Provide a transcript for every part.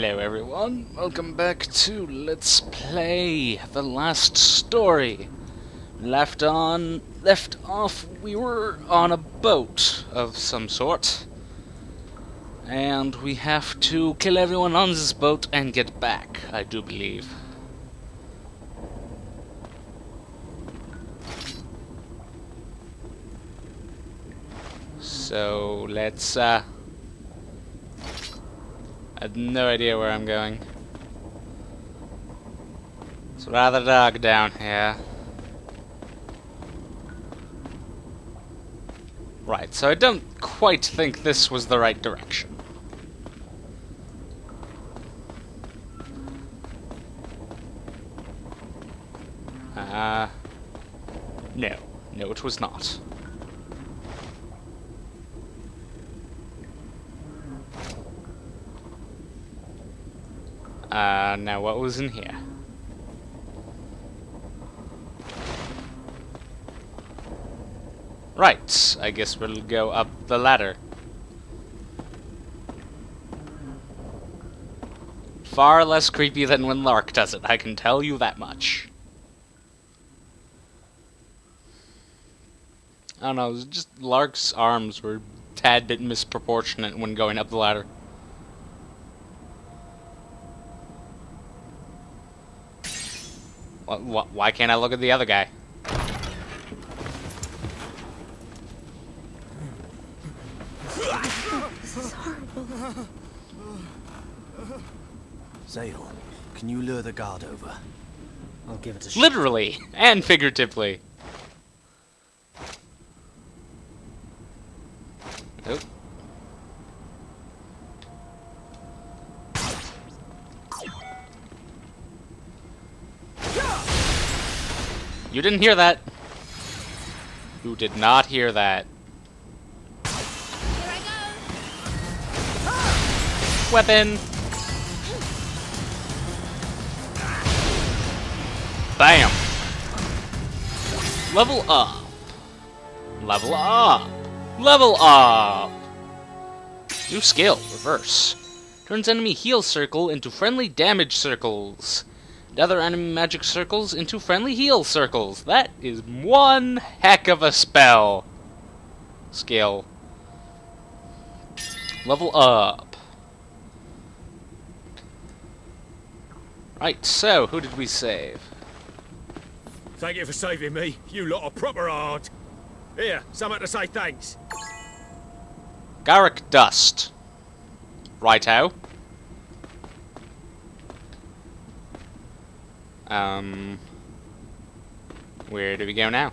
Hello everyone, welcome back to Let's Play The Last Story. Left on left off we were on a boat of some sort. And we have to kill everyone on this boat and get back, I do believe. So let's uh I have no idea where I'm going. It's rather dark down here. Right, so I don't quite think this was the right direction. Uh, no. No, it was not. Uh, now what was in here? Right, I guess we'll go up the ladder. Far less creepy than when Lark does it, I can tell you that much. I don't know, just Lark's arms were tad bit misproportionate when going up the ladder. Why can't I look at the other guy? This is horrible. Can you lure the guard over? I'll give it a shot. Literally and figuratively. You didn't hear that. You did not hear that. Weapon! Bam! Level up! Level up! Level up! New skill, reverse. Turns enemy heal circle into friendly damage circles and other enemy magic circles into friendly heal circles. That is one heck of a spell. Skill. Level up. Right, so, who did we save? Thank you for saving me. You lot are proper hard. Here, something to say thanks. Garrick Dust. Right Righto. Um, where do we go now?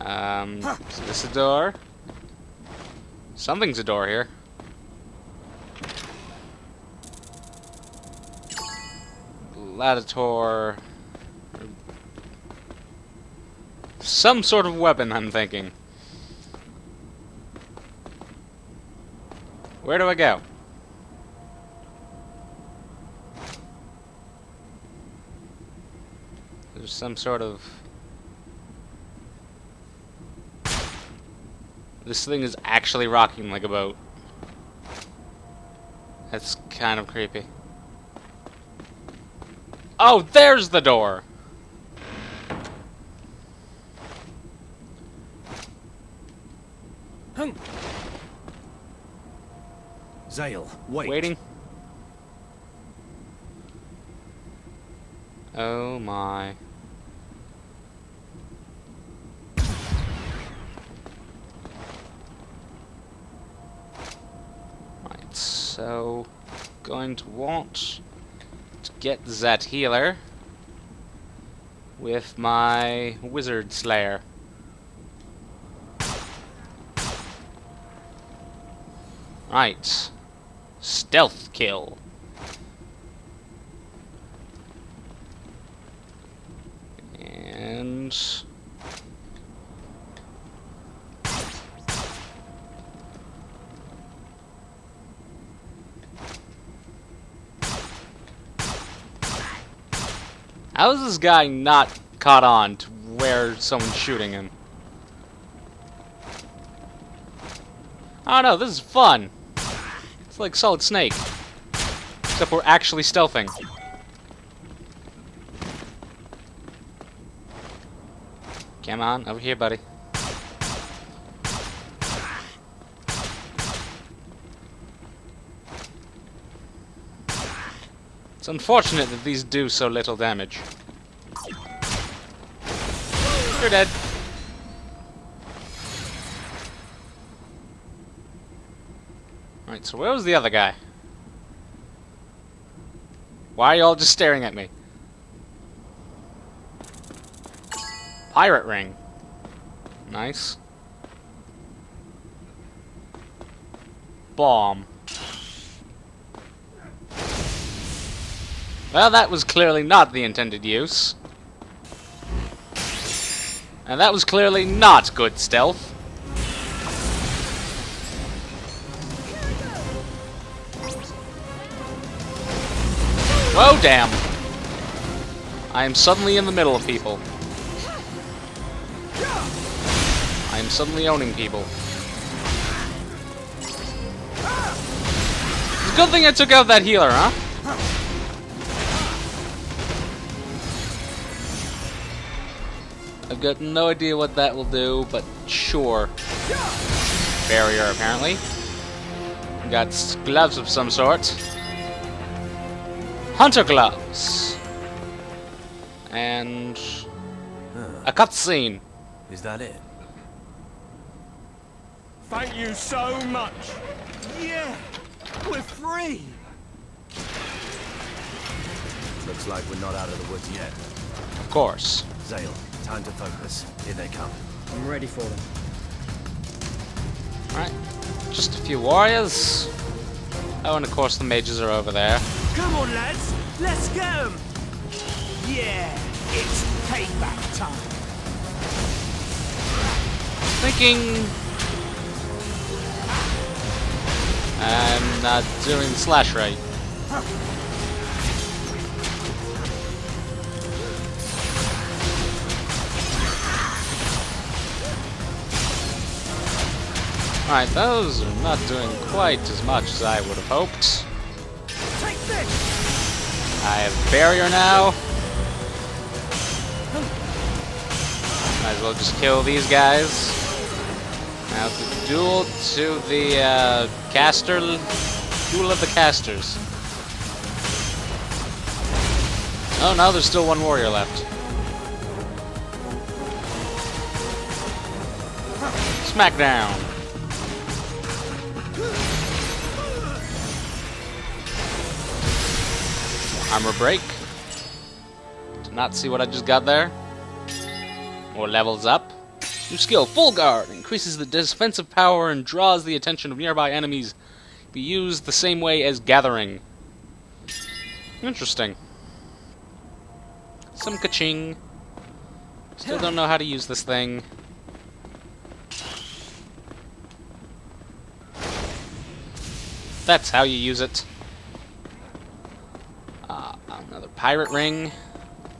Um, is this a door? Something's a door here. Gladiator. Some sort of weapon, I'm thinking. Where do I go? There's some sort of... This thing is actually rocking like a boat. That's kind of creepy. Oh, there's the door! Hung. Zael, wait. Waiting. Oh my. Right, so going to want to get that healer with my wizard slayer. Right stealth kill. And... How is this guy not caught on to where someone's shooting him? I don't know, this is fun. Like Solid Snake. Except we're actually stealthing. Come on, over here, buddy. It's unfortunate that these do so little damage. You're dead. Alright, so where was the other guy? Why are you all just staring at me? Pirate ring. Nice. Bomb. Well, that was clearly not the intended use. And that was clearly not good stealth. Whoa, damn! I am suddenly in the middle of people. I am suddenly owning people. It's a good thing I took out that healer, huh? I've got no idea what that will do, but sure. Barrier, apparently. Got gloves of some sort. Hunter gloves. And a cutscene. Is that it? Thank you so much. Yeah! We're free! Looks like we're not out of the woods yet. Of course. Zael, time to focus. Here they come. I'm ready for them. Alright. Just a few warriors. Oh, and of course the mages are over there. Come on, lads. Let's 'em. Yeah, it's payback time. Thinking... I'm not uh, doing slash right. Alright, those are not doing quite as much as I would have hoped. I have barrier now. Might as well just kill these guys. Now the duel to the uh, caster, duel of the casters. Oh now there's still one warrior left. Smackdown. Armor break. Did not see what I just got there. More levels up. New skill, Full Guard. Increases the defensive power and draws the attention of nearby enemies. Be used the same way as Gathering. Interesting. Some kaching. Still don't know how to use this thing. That's how you use it. Another pirate ring.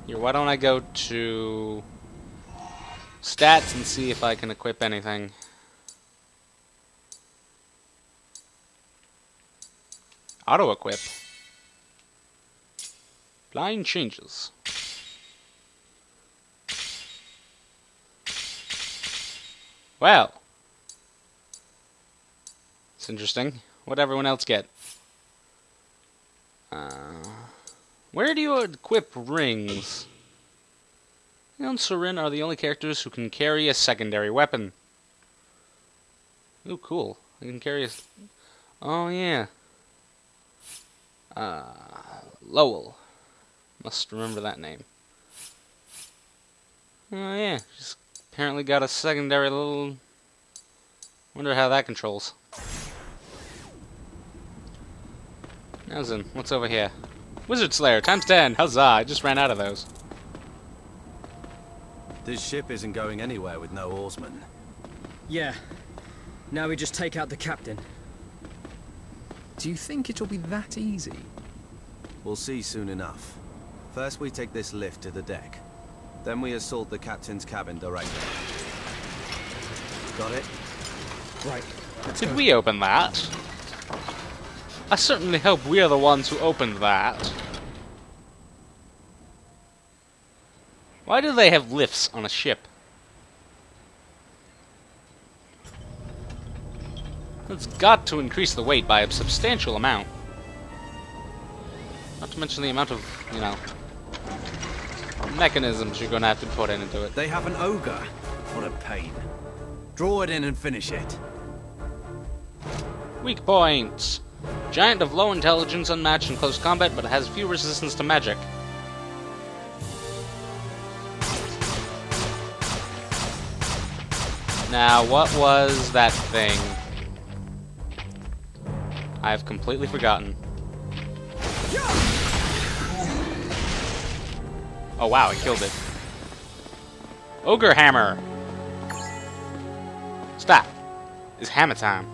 Here, why don't I go to stats and see if I can equip anything. Auto equip. Blind changes. Well. It's interesting. What'd everyone else get? Uh, where do you equip rings? You and Syrenne are the only characters who can carry a secondary weapon. Ooh, cool. I can carry a... Oh, yeah. Uh, Lowell. Must remember that name. Oh, yeah. Just apparently got a secondary little... Wonder how that controls. Then, what's over here? Wizard Slayer, times 10. Huzzah, I just ran out of those. This ship isn't going anywhere with no oarsmen. Yeah. Now we just take out the captain. Do you think it'll be that easy? We'll see soon enough. First we take this lift to the deck. Then we assault the captain's cabin directly. Got it? Right. Did we open that? I certainly hope we are the ones who opened that. Why do they have lifts on a ship? It's got to increase the weight by a substantial amount. Not to mention the amount of, you know, mechanisms you're gonna have to put into it. They have an ogre. What a pain. Draw it in and finish it. Weak points. Giant of low intelligence, unmatched in close combat, but has few resistance to magic. Now, what was that thing? I've completely forgotten. Oh wow, I killed it. Ogre Hammer! Stop! It's hammer time.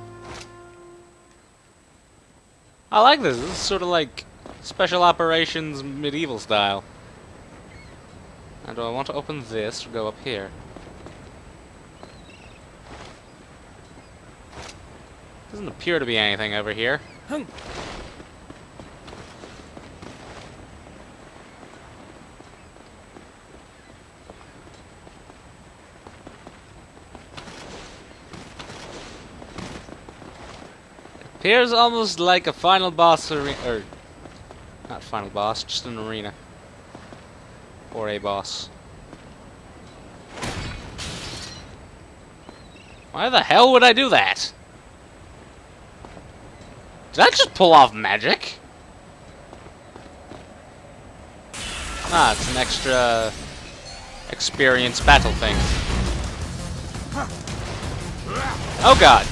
I like this. This is sort of like Special Operations medieval style. Now, do I want to open this or go up here? Doesn't appear to be anything over here. It appears almost like a final boss arena, or not final boss, just an arena. Or a boss. Why the hell would I do that? Did I just pull off magic? Ah, it's an extra experience battle thing. Oh god.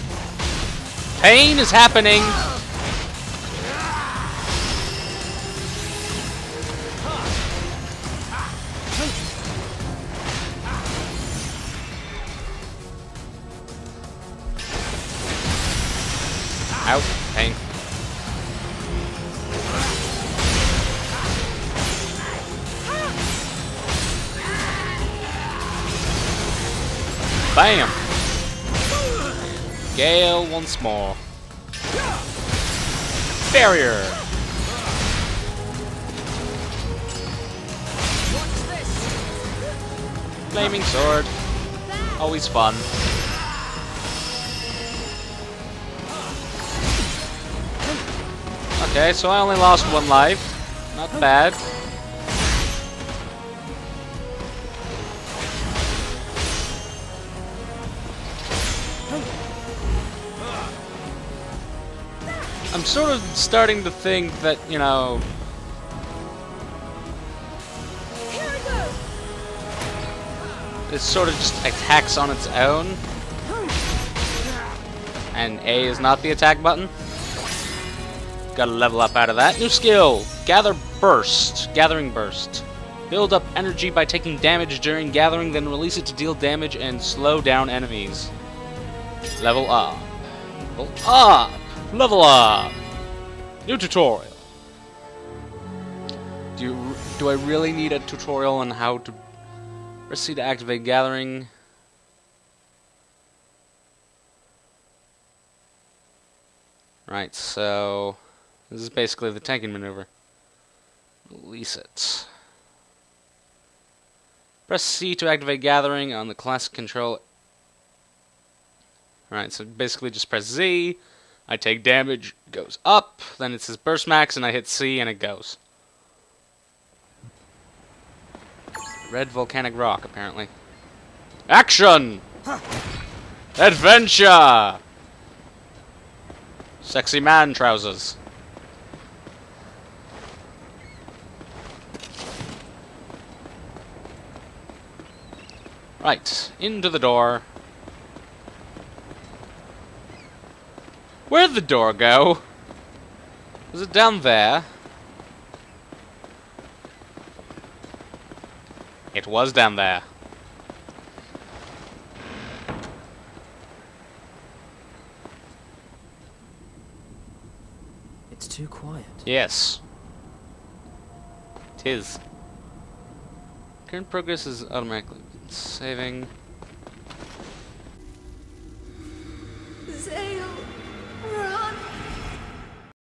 Pain is happening. Out. Pain. Bam! Gale once more. Barrier! Flaming sword. Always fun. Okay, so I only lost one life. Not bad. I'm sort of starting to think that, you know... It sort of just attacks on its own. And A is not the attack button. Gotta level up out of that. New skill! Gather Burst. Gathering Burst. Build up energy by taking damage during gathering, then release it to deal damage and slow down enemies. Level up. Level up! Level up! New tutorial. Do you, do I really need a tutorial on how to proceed to activate gathering? Right, so this is basically the tanking maneuver. Release it. Press C to activate gathering on the classic control. Alright, so basically just press Z. I take damage, goes up, then it says burst max, and I hit C and it goes. Red volcanic rock, apparently. Action! Adventure! Sexy man trousers. Right, into the door. Where'd the door go? Was it down there? It was down there. It's too quiet. Yes. Tis. Current progress is automatically saving. Zael, run!